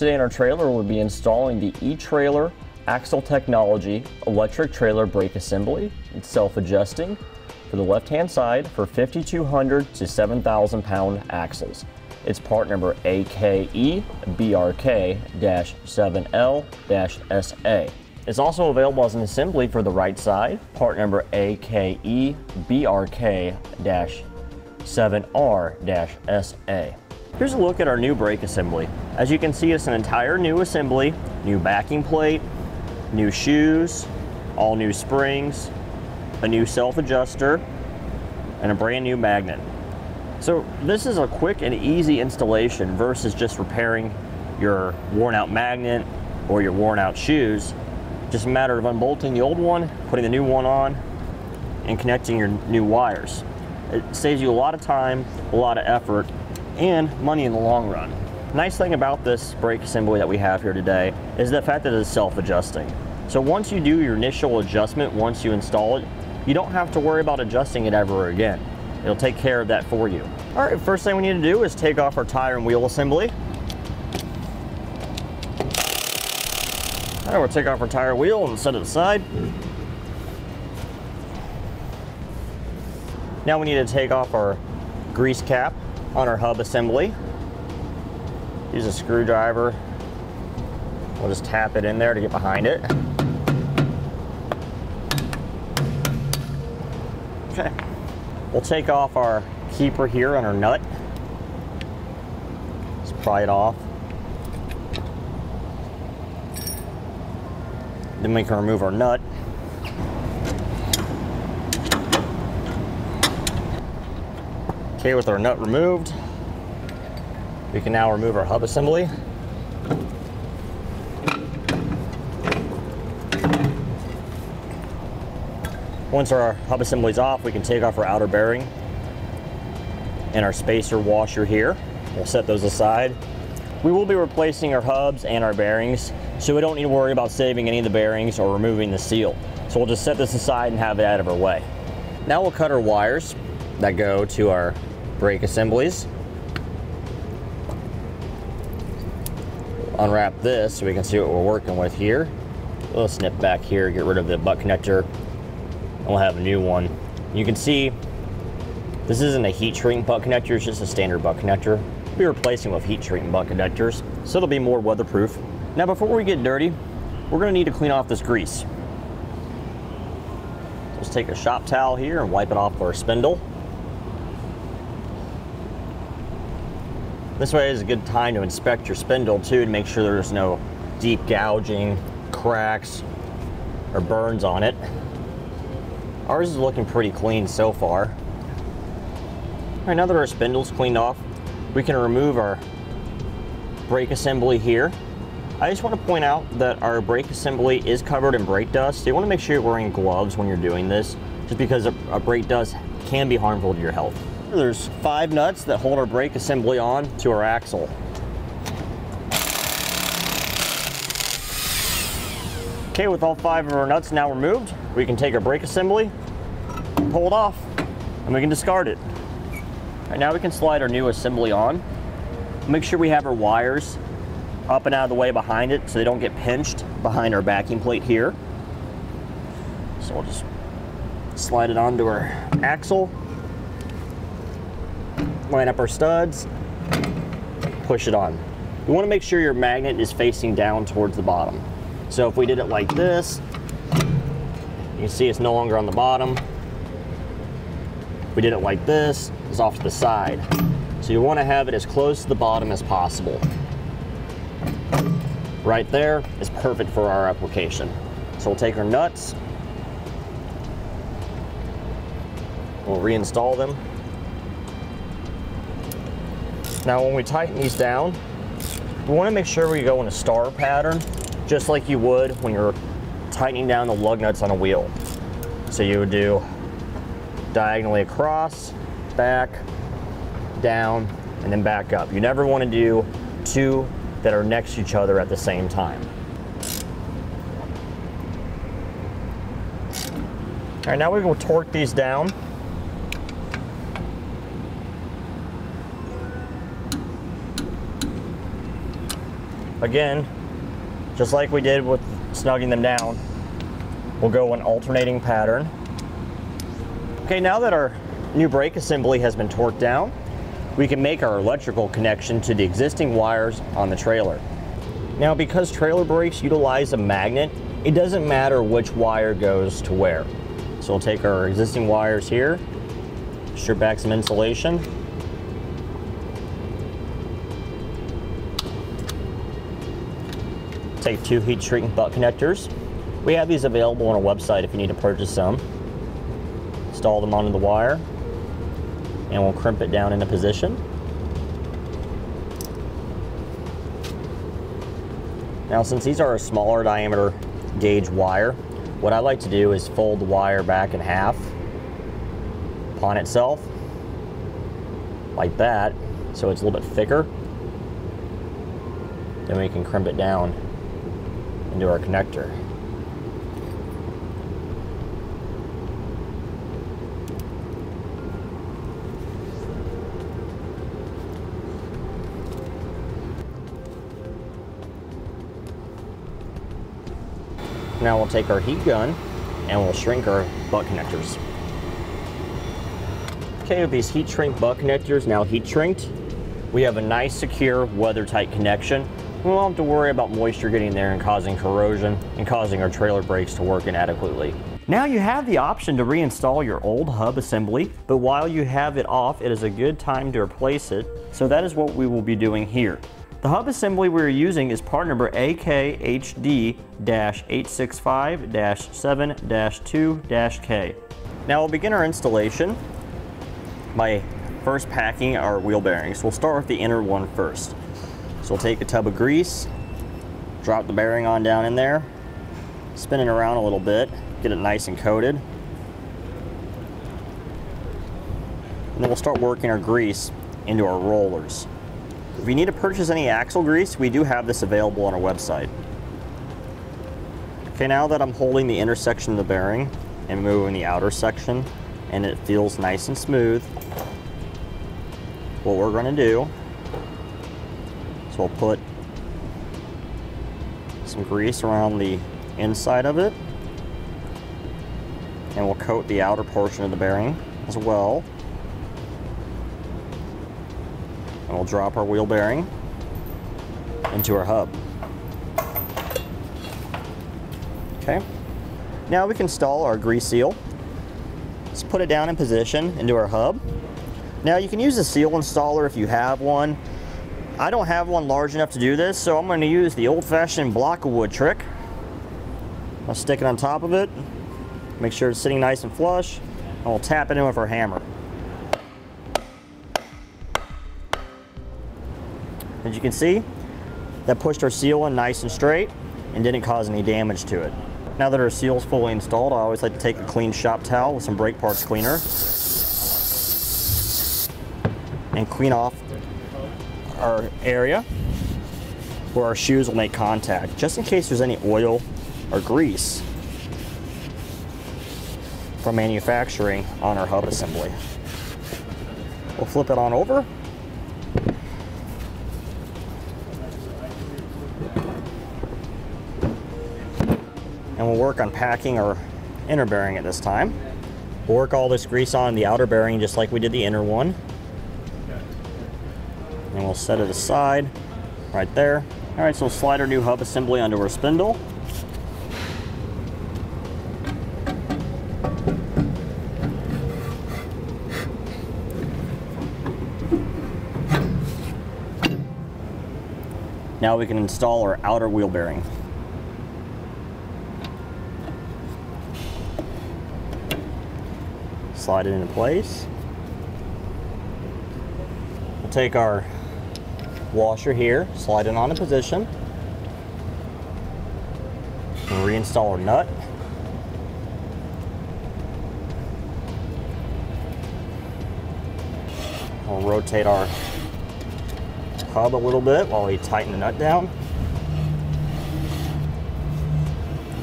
Today in our trailer, we'll be installing the e-trailer Axle Technology electric trailer brake assembly. It's self-adjusting for the left-hand side for 5,200 to 7,000 pound axles. It's part number AKE BRK-7L-SA. It's also available as an assembly for the right side, part number AKE BRK-7R-SA. Here's a look at our new brake assembly. As you can see, it's an entire new assembly, new backing plate, new shoes, all new springs, a new self-adjuster, and a brand new magnet. So this is a quick and easy installation versus just repairing your worn out magnet or your worn out shoes. Just a matter of unbolting the old one, putting the new one on, and connecting your new wires. It saves you a lot of time, a lot of effort, and money in the long run. Nice thing about this brake assembly that we have here today is the fact that it's self-adjusting. So once you do your initial adjustment, once you install it, you don't have to worry about adjusting it ever again. It'll take care of that for you. All right, first thing we need to do is take off our tire and wheel assembly. All right, we'll take off our tire wheel and set it aside. Now we need to take off our grease cap on our hub assembly. Use a screwdriver. We'll just tap it in there to get behind it. Okay. We'll take off our keeper here on our nut. Let's pry it off. Then we can remove our nut. Okay, with our nut removed, we can now remove our hub assembly. Once our hub assembly is off, we can take off our outer bearing and our spacer washer here. We'll set those aside. We will be replacing our hubs and our bearings, so we don't need to worry about saving any of the bearings or removing the seal. So we'll just set this aside and have it out of our way. Now we'll cut our wires that go to our brake assemblies. Unwrap this so we can see what we're working with here. We'll snip back here, get rid of the butt connector, and we'll have a new one. You can see this isn't a heat shrink butt connector, it's just a standard butt connector. We'll be replacing with heat shrink butt connectors, so it'll be more weatherproof. Now before we get dirty, we're gonna need to clean off this grease. Let's take a shop towel here and wipe it off our spindle. This way is a good time to inspect your spindle too to make sure there's no deep gouging, cracks, or burns on it. Ours is looking pretty clean so far. Right, now that our spindle's cleaned off, we can remove our brake assembly here. I just want to point out that our brake assembly is covered in brake dust. You want to make sure you're wearing gloves when you're doing this, just because a, a brake dust can be harmful to your health. There's five nuts that hold our brake assembly on to our axle. Okay, with all five of our nuts now removed, we can take our brake assembly, pull it off, and we can discard it. Right, now we can slide our new assembly on. Make sure we have our wires up and out of the way behind it so they don't get pinched behind our backing plate here. So we'll just slide it onto our axle, line up our studs, push it on. You want to make sure your magnet is facing down towards the bottom. So if we did it like this, you can see it's no longer on the bottom. If we did it like this, it's off to the side. So you want to have it as close to the bottom as possible. Right there is perfect for our application. So we'll take our nuts, we'll reinstall them. Now when we tighten these down, we want to make sure we go in a star pattern, just like you would when you're tightening down the lug nuts on a wheel. So you would do diagonally across, back, down, and then back up. You never want to do two that are next to each other at the same time. All right, now we will torque these down. Again, just like we did with snugging them down, we'll go in alternating pattern. Okay, now that our new brake assembly has been torqued down, we can make our electrical connection to the existing wires on the trailer. Now because trailer brakes utilize a magnet, it doesn't matter which wire goes to where. So we'll take our existing wires here, strip back some insulation, take two heat shrink butt connectors. We have these available on our website if you need to purchase some. Install them onto the wire and we'll crimp it down into position. Now since these are a smaller diameter gauge wire, what I like to do is fold the wire back in half upon itself, like that, so it's a little bit thicker. Then we can crimp it down into our connector. Now we'll take our heat gun and we'll shrink our butt connectors. Okay, with these heat shrink butt connectors now heat shrinked, we have a nice, secure, weather-tight connection. We won't have to worry about moisture getting there and causing corrosion and causing our trailer brakes to work inadequately. Now you have the option to reinstall your old hub assembly, but while you have it off, it is a good time to replace it. So that is what we will be doing here. The hub assembly we're using is part number AKHD-865-7-2-K. Now we'll begin our installation by first packing our wheel bearings. We'll start with the inner one first. So we'll take a tub of grease, drop the bearing on down in there, spin it around a little bit, get it nice and coated. And then we'll start working our grease into our rollers. If you need to purchase any axle grease, we do have this available on our website. Okay, now that I'm holding the inner section of the bearing and moving the outer section, and it feels nice and smooth, what we're going to do is we'll put some grease around the inside of it, and we'll coat the outer portion of the bearing as well. and we'll drop our wheel bearing into our hub. Okay, now we can install our grease seal. Let's put it down in position into our hub. Now you can use a seal installer if you have one. I don't have one large enough to do this, so I'm going to use the old-fashioned block of wood trick. I'll stick it on top of it, make sure it's sitting nice and flush, and we'll tap it in with our hammer. As you can see, that pushed our seal in nice and straight and didn't cause any damage to it. Now that our seal is fully installed, I always like to take a clean shop towel with some brake parts cleaner and clean off our area where our shoes will make contact, just in case there's any oil or grease from manufacturing on our hub assembly. We'll flip it on over and we'll work on packing our inner bearing at this time. We'll work all this grease on the outer bearing just like we did the inner one. We'll set it aside right there. All right, so we'll slide our new hub assembly onto our spindle. Now we can install our outer wheel bearing. slide it into place. We'll take our washer here, slide it on a position, reinstall our nut. We'll rotate our hub a little bit while we tighten the nut down.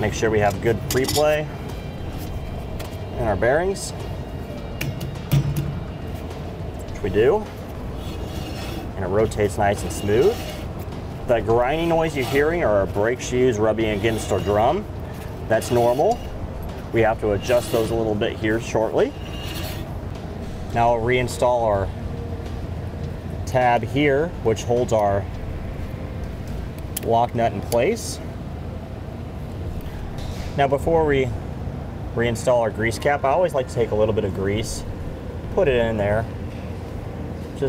Make sure we have good free play in our bearings which we do. And it rotates nice and smooth. The grinding noise you're hearing are our brake shoes rubbing against our drum. That's normal. We have to adjust those a little bit here shortly. Now I'll reinstall our tab here, which holds our lock nut in place. Now before we reinstall our grease cap, I always like to take a little bit of grease, put it in there,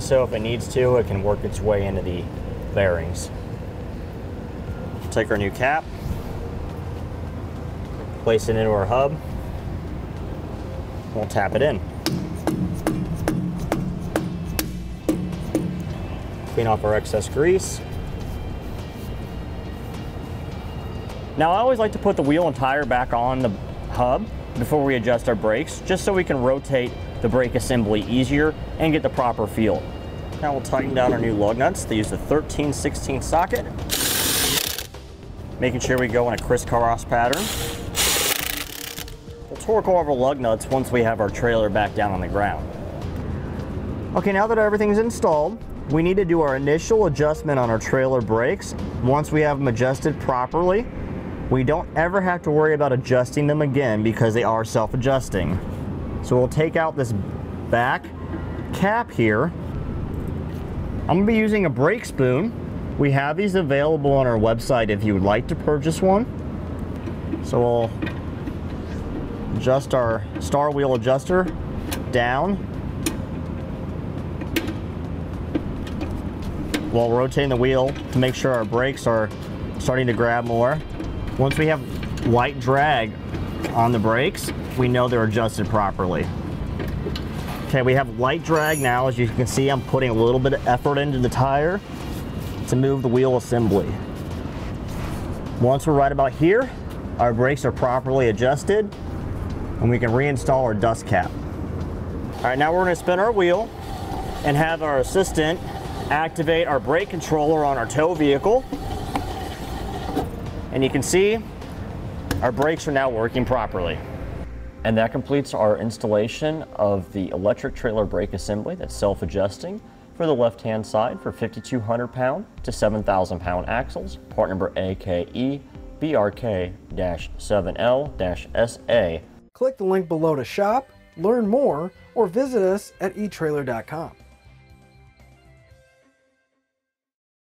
so if it needs to, it can work its way into the bearings. Take our new cap, place it into our hub, we'll tap it in. Clean off our excess grease. Now I always like to put the wheel and tire back on the hub before we adjust our brakes, just so we can rotate the brake assembly easier and get the proper feel. Now we'll tighten down our new lug nuts. They use the 13-16 socket, making sure we go in a crisscross pattern. We'll torque our lug nuts once we have our trailer back down on the ground. Okay, now that everything's installed, we need to do our initial adjustment on our trailer brakes. Once we have them adjusted properly, we don't ever have to worry about adjusting them again because they are self-adjusting. So we'll take out this back cap here. I'm gonna be using a brake spoon. We have these available on our website if you would like to purchase one. So we'll adjust our star wheel adjuster down while rotating the wheel to make sure our brakes are starting to grab more. Once we have light drag on the brakes, we know they're adjusted properly. Okay, we have light drag now. As you can see, I'm putting a little bit of effort into the tire to move the wheel assembly. Once we're right about here, our brakes are properly adjusted and we can reinstall our dust cap. All right, now we're gonna spin our wheel and have our assistant activate our brake controller on our tow vehicle. And you can see our brakes are now working properly. And that completes our installation of the electric trailer brake assembly that's self-adjusting for the left-hand side for 5,200 pound to 7,000 pound axles, part number AKE BRK-7L-SA. Click the link below to shop, learn more, or visit us at etrailer.com.